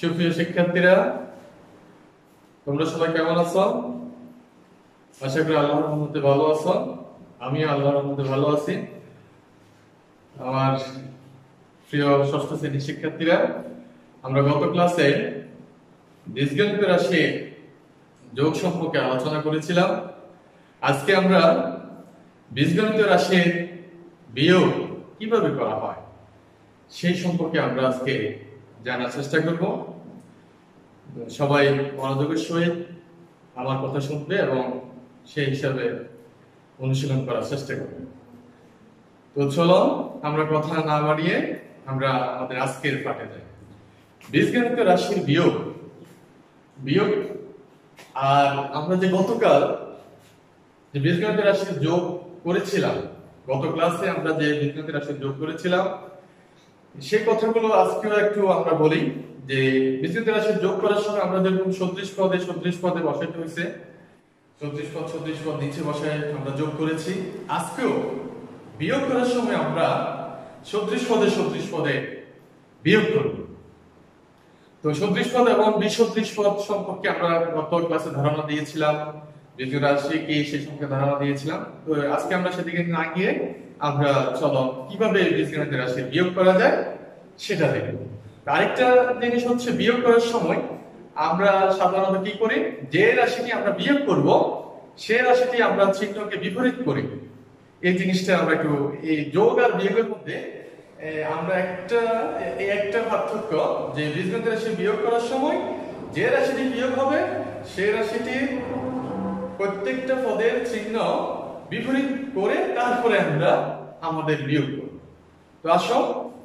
সুপ্রিয় শিক্ষার্থীরা কেমন ভালো আছো। ভালো আছি। আমার প্রিয় ষষ্ঠ শ্রেণির শিক্ষার্থীরা, আমরা গত ক্লাসে বীজগণিত রাশি যোগ সম্পর্কে আলোচনা করেছিলাম। আজকে আমরা বীজগণিত রাশির বিয়োগ কীভাবে করা হয়? সেই সম্পর্কে আমরা আজকে জানার চেষ্টা করব। সবাই মনোযোগের সহিত আমার কথা শুনবে এবং সেই হিসাবে অনুশীলন করার চেষ্টা করবে। তো চলো, আমরা কথা না বাড়িয়ে আমরা আমাদের আজকের পাঠে যাই। বীজগণিত রাশির বিয়োগ বিয়োগ, আর আমরা যে গতকাল যে বীজগণিত রাশির যোগ করেছিলাম, গত ক্লাসে আমরা যে বীজগণিত রাশির যোগ করেছিলাম সেই কথাগুলো আজকেও একটু আমরা বলি যে বীজগণিত রাশির যোগ করার সময় আমরা যেরকম সদৃশ পদে সদৃশ পদে বসাইতে হয়েছে সদৃশ পদ সদৃশ পদ নিচে বসায় আমরা যোগ করেছি। আজকেও বিয়োগ করার সময় আমরা সদৃশ পদে সদৃশ পদে বিয়োগ করব তো সদৃশ পদ এবং বিসদৃশ পদ সম্পর্কে আমরা গত ক্লাসে ধারণা দিয়েছিলাম। বীজগণিত রাশি কি সেই সম্পর্কে ধারণা দিয়েছিলাম। তো আজকে আমরা সেদিকে না গিয়ে আমরা চলো, কীভাবে বীজগণিত রাশি বিয়োগ করা যায় সেটা দেখব আরেকটা জিনিস হচ্ছে বিয়োগ করার সময় আমরা সাধারণত কি করি? যে রাশিটি আমরা বিয়োগ করব, সে রাশিটি আমরা চিহ্নকে বিপরীত করি। এই জিনিসটা আমরা একটু, এই যোগ আর বিয়োগের মধ্যে আমরা একটা এই একটা পার্থক্য যে বীজগণিত রাশি বিয়োগ করার সময় যে রাশিটি বিয়োগ হবে সেই রাশিটির প্রত্যেকটা পদের চিহ্ন বিপরীত করে তারপরে আমরা আমাদের বিয়োগ করব। তো আসো,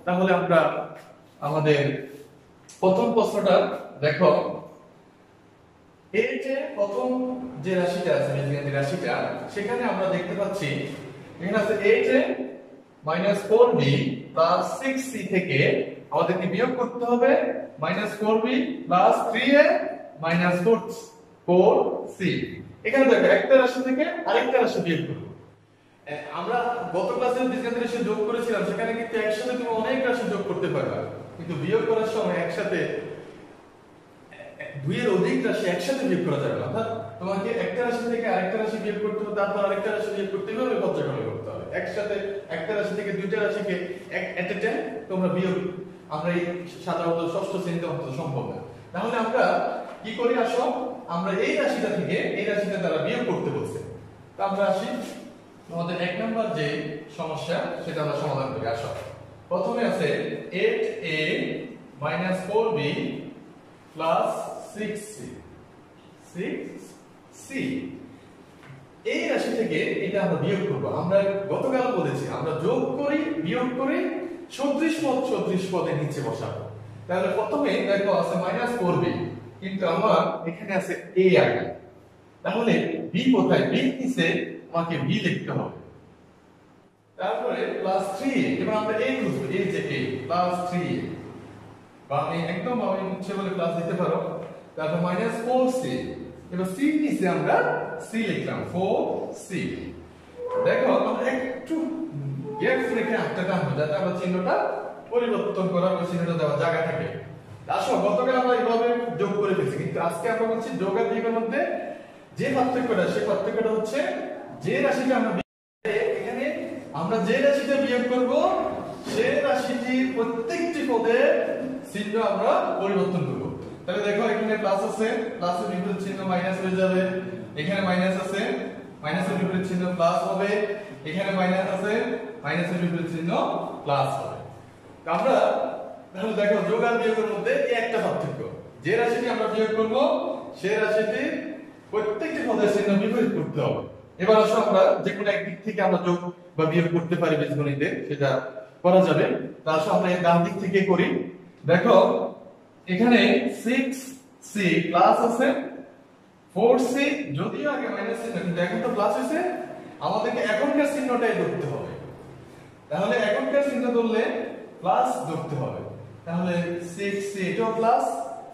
তাহলে আমরা আমাদের প্রথম প্রশ্নটা দেখো। এই যে প্রথম যে রাশিটা আছে রাশিটা, সেখানে আমরা দেখতে পাচ্ছি, এখানে আছে এই যে minus four B plus six C থেকে আমাদেরকে বিয়োগ করতে হবে minus four B plus three A minus four four C এখানে দেখো, একটা রাশি থেকে আরেকটা রাশি বিয়োগ করব। আমরা গত ক্লাসে বীজগণিত রাশি যোগ করেছিলাম, সেখানে কিন্তু একসাথে তুমি অনেক রাশি যোগ করতে পারবে। কিন্তু বিয়োগ করার সময় একসাথে দুইয়ের অধিক রাশি একসাথে বিয়োগ করা যাবে অর্থাৎ তোমাকে একটা রাশি থেকে আরেকটা রাশি বিয়োগ করতে হবে, তারপর আরেকটা রাশি বিয়োগ করতে হবে পর্যায়ক্রমে করতে হবে। একসাথে একটা রাশি থেকে দুইটা রাশিকে এক এট এ টাইম তোমরা বিয়োগ, আমরা এই সাধারণত ষষ্ঠ শ্রেণীতে অন্তত সম্ভব না। তাহলে আমরা কি করি আসো? আমরা এই রাশিটা থেকে এই রাশিটা দ্বারা বিয়োগ করতে বলছে। তা আমরা আসি আমাদের এক নম্বর যে সমস্যা, সেটা আমরা সমাধান করি। আসো। প্রথমে আছে 8a 4b plus 6c 6c এই রাশি থেকে এটা আমরা বিয়োগ করব। আমরা গতকাল বলেছি, আমরা যোগ করি, বিয়োগ করি সদৃশ পদ সদৃশ পদে নিচে বসাবো। তাহলে প্রথমে দেখো আছে মাইনাস ফোর বি কিন্তু আমার এখানে আছে এ আগে তাহলে বি কোথায়? বি নিচে আমাকে বি লিখতে হবে। তারপরে প্লাস থ্রি এবার আমরা এই খুঁজবো। এই যে এ প্লাস থ্রি বা আমি একদম আমি ইচ্ছে বলে প্লাস দিতে পারো। তারপর মাইনাস ফোর সি এবার সি নিচে আমরা সি লিখলাম ফোর সি দেখো, আমরা একটু গ্যাপ রেখে আটটা টানবো যাতে আমরা চিহ্নটা পরিবর্তন করা চিহ্নটা দেওয়ার জায়গা থাকে। আসো গতকাল আমরা এইভাবে যোগ করে কিন্তু আজকে আমরা বলছি মধ্যে যে পার্থক্যটা পার্থক্যটা হচ্ছে যে রাশিটা আমরা এখানে আমরা যে রাশিটা বিয়োগ করব প্রত্যেকটি পদে চিহ্ন আমরা পরিবর্তন করব। তাহলে দেখো, এখানে প্লাস আছে প্লাসের বিপরীত চিহ্ন মাইনাস হয়ে যাবে। এখানে মাইনাস আছে মাইনাসের বিপরীত চিহ্ন প্লাস হবে। এখানে মাইনাস আছে মাইনাসের বিপরীত চিহ্ন প্লাস হবে। আমরা তাহলে দেখো যোগ আর বিয়োগের মধ্যে এই একটা পার্থক্য। যে রাশিটি আমরা বিয়োগ করব, সে রাশিটির প্রত্যেকটি পদের চিহ্ন বিপরীত করতে হবে। এবার আসো আমরা যে কোনো একদিক থেকে আমরা যোগ বা বিয়োগ করতে পারি বীজগণিতে, সেটা করা যাবে। তা আসো আমরা এই ডান দিক থেকে করি। দেখো, এখানে 6c প্লাস আছে 4c যদিও আগে মাইনাস চিহ্ন, কিন্তু এখন তো প্লাস হয়েছে, আমাদেরকে এখনকার চিহ্নটাই ধরতে হবে। তাহলে এখনকার চিহ্ন ধরলে প্লাস ধরতে হবে। তাহলে সিক্স 6c এটাও প্লাস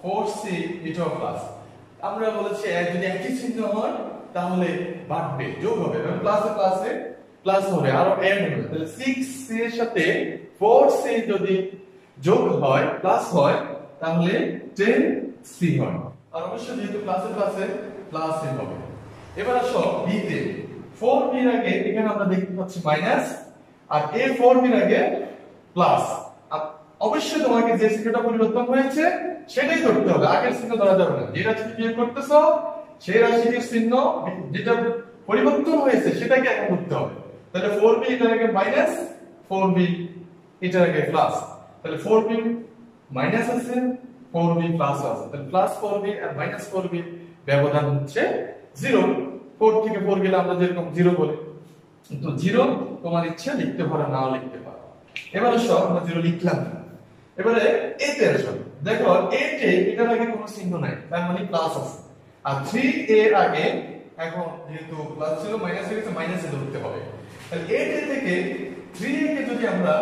ফোর 4c এটাও প্লাস আমরা বলেছি এক যদি একই চিহ্ন হয়, তাহলে বাড়বে, যোগ হবে প্লাসে প্লাসে প্লাস হবে, আরও এড হবে। তাহলে 6 এর সাথে 4 সি যদি যোগ হয় প্লাস হয়, তাহলে 10 সি হয়। আর অবশ্যই যেহেতু প্লাসে প্লাসে প্লাস এ হবে। এবার আসো বি তে। 4 বি এর আগে এখানে আমরা দেখতে পাচ্ছি মাইনাস আর এ 4 বি এর আগে প্লাস অবশ্যই তোমাকে যে চিহ্নটা পরিবর্তন হয়েছে, সেটাই ধরতে হবে। আগের চিহ্ন ধরা যাবে না। যে রাশি বিয়োগ করতেছো সেই রাশিটির চিহ্ন যেটা পরিবর্তন হয়েছে, সেটাকে এখন ধরতে হবে। তাহলে 4b এটার আগে মাইনাস ফোর বি এটার আগে প্লাস তাহলে 4b মাইনাস আছে ফোর বি প্লাস আছে। তাহলে প্লাস ফোর বি আর মাইনাস ফোর বি ব্যবধান হচ্ছে 0 4 থেকে ফোর গেলে আমরা যেরকম জিরো বলি। কিন্তু জিরো তোমার ইচ্ছা লিখতে পারো, নাও লিখতে পারো। এবারে সব আমরা জিরো লিখলাম। না এবারে এতে আসো দেখো এতে এটার আগে কোনো চিহ্ন নাই, তার মানে প্লাস আছে। আর 3 এর আগে এখন যেহেতু প্লাস ছিল মাইনাস হয়ে গেছে মাইনাসে ধরতে হবে। তাহলে এতে থেকে 3 এ কে যদি আমরা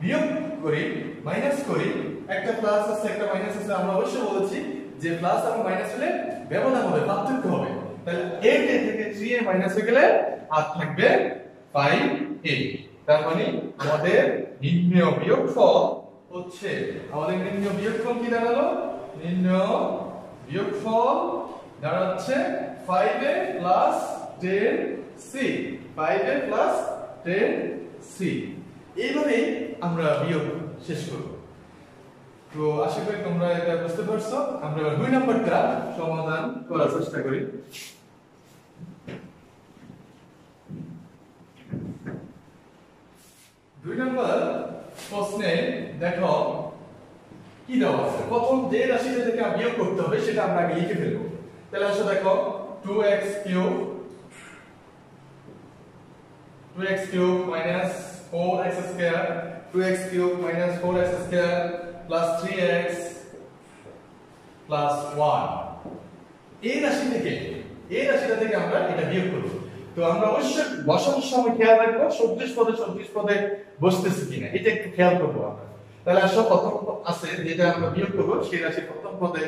বিয়োগ করি মাইনাস করি, একটা প্লাস আছে, একটা মাইনাস আছে, আমরা অবশ্যই বলেছি যে প্লাস আর মাইনাস হলে ব্যবধান হবে, পার্থক্য হবে। তাহলে 8 এ থেকে 3 এ মাইনাস হয়ে গেলে আর থাকবে 5 a তার মানে আমাদের নির্ণয় বিয়োগফল হচ্ছে। আমাদের নির্ণয় বিয়োগফল কি দাঁড়াল? নির্ণয় বিয়োগফল দাঁড়াচ্ছে 5a 10c 5a 10c এইভাবে আমরা বিয়োগ শেষ করব। তো আশা করি তোমরা এটা বুঝতে পারছ। আমরা এবার দুই নম্বরটা সমাধান করার চেষ্টা করি। দুই নম্বর প্রশ্নে দেখো, কি দেওয়া আছে? প্রথম যে রাশিটা থেকে বিয়োগ করতে হবে, সেটা আমরা আগে লিখে ফেলব। তাহলে আসো দেখো 2x cube 2x cube minus 4x square 2x cube minus 4x square plus 3x plus 1 এই রাশি থেকে, এই রাশিটা থেকে আমরা এটা বিয়োগ করব। তো আমরা অবশ্যই বসানোর সময় খেয়াল রাখব সবজিশ পদে সবজিশ পদে বসতেছে কিনা। এটা একটু খেয়াল করব আমরা। তাহলে আসলে প্রথম আছে, যেটা আমরা বিয়োগ করব, সেই রাশি প্রথম পদে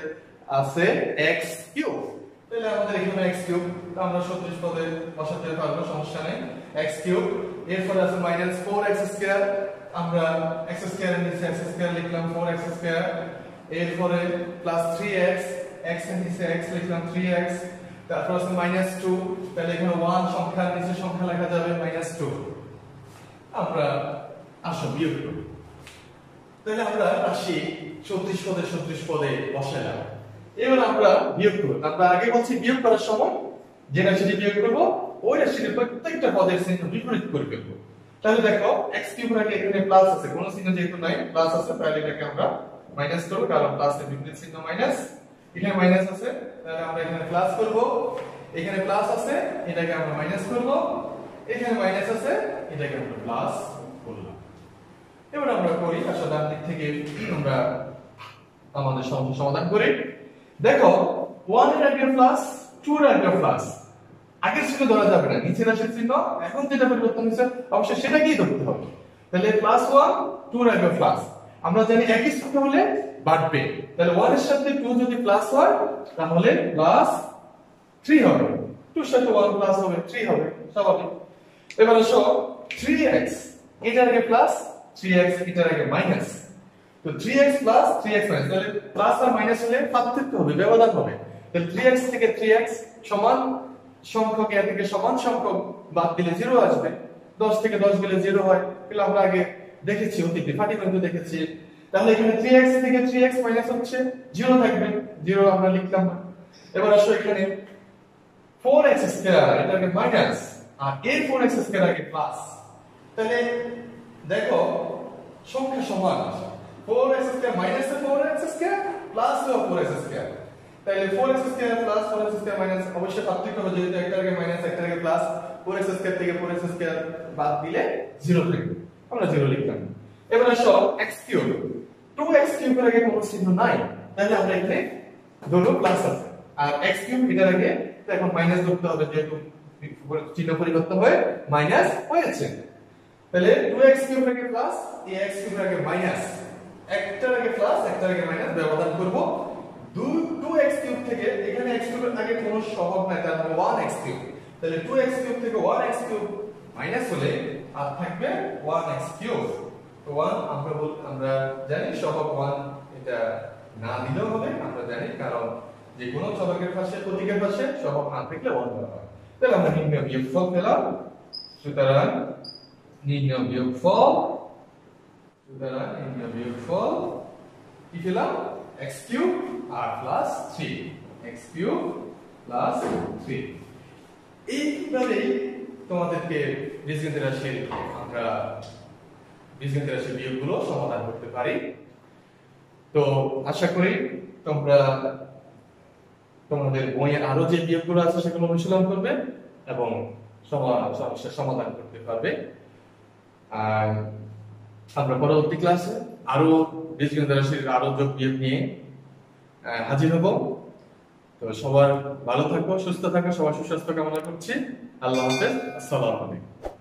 আছে এক্স কিউব তাহলে আমাদের এখানে x কিউব তো আমরা সবজিশ পদে বসাতে পারব, সমস্যা নেই। x কিউব এরপর আছে মাইনাস 4x স্কয়ার আমরা x স্কয়ার নিচে x স্কয়ার লিখলাম 4x স্কয়ার এরপরে প্লাস 3x x এর নিচে x লিখলাম 3x তারপর আছে মাইনাস 2 তাহলে এখানে 1 সংখ্যার নিচে সংখ্যা লেখা যাবে মাইনাস 2 আমরা আসো বিয়োগ করি তাহলে আমরা রাশি 34 পদে 36 পদে বসালাম এবার আমরা বিয়োগ করব। আমরা আগে বলছি বিয়োগ করার সময় যে রাশিটি বিয়োগ করব, ওই রাশিটির প্রত্যেকটা পদের চিহ্ন বিপরীত করে ফেলব। তাহলে দেখো, x কিউবের আগে এখানে প্লাস আছে, কোনো চিহ্ন যেহেতু নাই প্লাস আছে, তাহলে এটাকে আমরা মাইনাস করব, কারণ প্লাসের বিপরীত চিহ্ন মাইনাস এখানে মাইনাস আছে তাহলে আমরা এখানে প্লাস করব। এখানে প্লাস আছে, এটাকে আমরা মাইনাস করব। এখানে মাইনাস আছে, এটাকে আমরা প্লাস করলাম। এবার আমরা করি আসলে ডান দিক থেকে আমরা আমাদের সমস্যা সমাধান করি। দেখো 1 এর আগে প্লাস 2 এর আগে প্লাস আগের চিহ্ন ধরা যাবে না, নিচের রাশির চিহ্ন। এখন যেটা পরিবর্তন হয়েছে, অবশ্যই সেটাকেই ধরতে হবে। তাহলে প্লাস 1 2 এর আগে প্লাস আমরা জানি একই সংখ্যা হলে বাড়বে। তাহলে ওয়ানের সাথে টু যদি প্লাস হয়, তাহলে প্লাস থ্রি হবে। 2 এর সাথে 1 প্লাস হবে থ্রি হবে। স্বাভাবিক। এবার আসো 3x এটার আগে প্লাস থ্রি এক্স এটার আগে মাইনাস তো three x plus 3x minus তাহলে প্লাস আর মাইনাস হলে পার্থক্য হবে, ব্যবধান হবে। তাহলে থ্রি এক্স থেকে থ্রি এক্স সমান সংখ্যক, এর থেকে সমান সংখ্যক বাদ দিলে 0 আসবে। 10 থেকে 10 গেলে 0 হয়। তাহলে আমরা আগে দেখেছি অতীতে পাটিগণিত দেখেছি। তাহলে এখানে 3x থেকে 3x মাইনাস হচ্ছে 0 থাকবে। 0 আমরা লিখলাম না। এবার আসো এখানে। 4x স্কয়ার এটাকে মাইনাস আর এর 4x স্কয়ার আগে প্লাস তাহলে দেখো, সংখ্যা সমান 4x square minus 4x square plus 4x square তাহলে 4x square plus 4x square minus অবশ্যই পার্থক্য হবে যেহেতু একটা আগে মাইনাস একটা আগে প্লাস 4x স্কয়ার থেকে 4x স্কয়ার বাদ দিলে 0 থাকবে। আমরা 0 লিখলাম। এবার আসো x কিউব 2x কিউবের আগে কোনো চিহ্ন নাই, তাহলে আমরা এখানে ধরো প্লাস আছে। আর x কিউব এটার আগে তো এখন মাইনাস ধরতে হবে যেহেতু চিহ্ন পরিবর্তন হয়ে মাইনাস হয়েছে। তাহলে 2x কিউব আগে প্লাস x কিউব আগে মাইনাস একটার আগে প্লাস একটার আগে মাইনাস ব্যবধান করব। 2x কিউব থেকে এখানে x কিউবের আগে কোনো সহগ নাই মানে 1x কিউব তাহলে 2x কিউব থেকে 1x কিউব মাইনাস হলে আর থাকবে ওয়ান এক্স কিউব তো ওয়ান আমরা বল- আমরা জানি সহগ ওয়ান এটা না দিলেও হবে, আমরা জানি, কারণ যে কোনো চলকের পাশে, প্রতীকের পাশে সহগ না থাকলে ওয়ান দেওয়া হয়। তাহলে আমরা নির্ণয় বিয়োগফল পেলাম। সুতরাং নির্ণয় বিয়োগফল, সুতরাং নির্ণয় বিয়োগফল কি পেলাম? x কিউব আর প্লাস 3 x কিউব প্লাস 3 এইভাবেই তোমাদেরকে বীজগণিত রাশির, আমরা বীজগণিত রাশির বিয়োগগুলো সমাধান করতে পারি। তো আশা করি তোমরা, তোমাদের বইয়ের আরও যে বিয়োগগুলো আছে সেগুলো অনুশীলন করবে এবং সমা- সমস্যার সমাধান করতে পারবে। আর আমরা পরবর্তী ক্লাসে আরও বীজগণিত রাশির আরও যোগ বিয়োগ নিয়ে হাজির হব। তো সবার ভালো থাকো সুস্থ থাকো সবার সুস্বাস্থ্য কামনা করছি। আল্লাহ হাফেজ আসসালামু আলাইকুম।